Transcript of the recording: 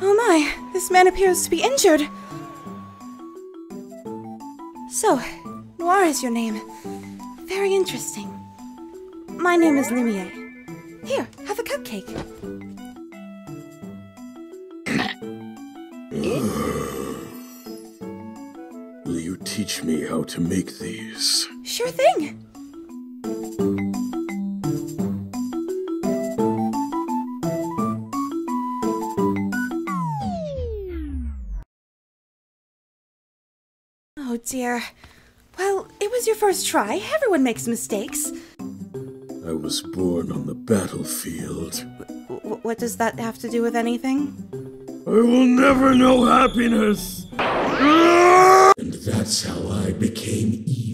Oh my, this man appears to be injured. So, Noir is your name. Very interesting. My name is Lumiere. Here, have a cupcake. Will you teach me how to make these? Sure thing. Oh dear. Well, it was your first try. Everyone makes mistakes. I was born on the battlefield. W- what does that have to do with anything? I will never know happiness! And that's how I became evil.